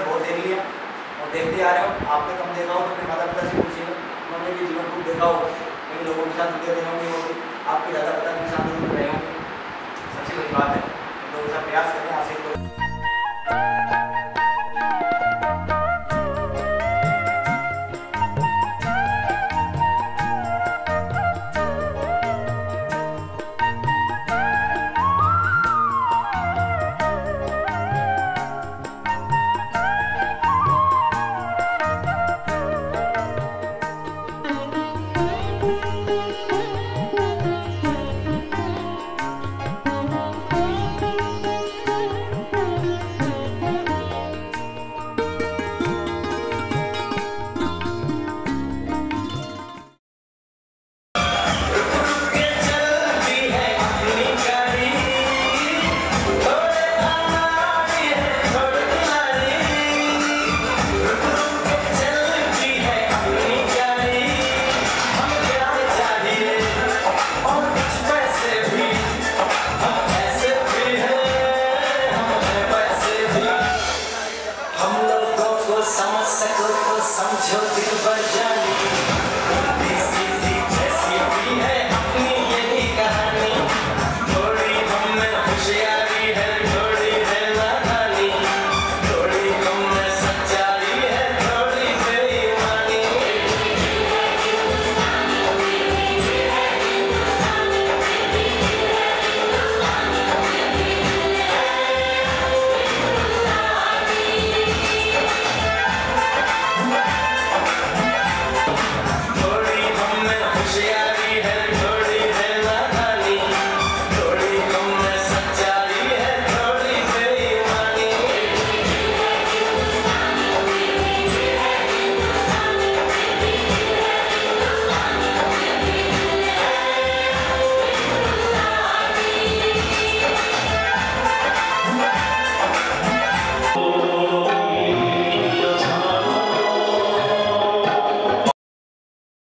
Sir बहुत देख लिया और देखते आ रहे हो, आपने कम देखा हो तो अपने माता पिता से पूछिए। उन्होंने भी जीवन खूब देखा हो इन लोगों के साथ जुड़े रहे होंगे होंगे आपके दादा पिता के साथ जुड़ रहे होंगे। सबसे बड़ी बात है लोगों का प्रयास करें आशीर्वाद समझ सको तो समझो दिल पर जान।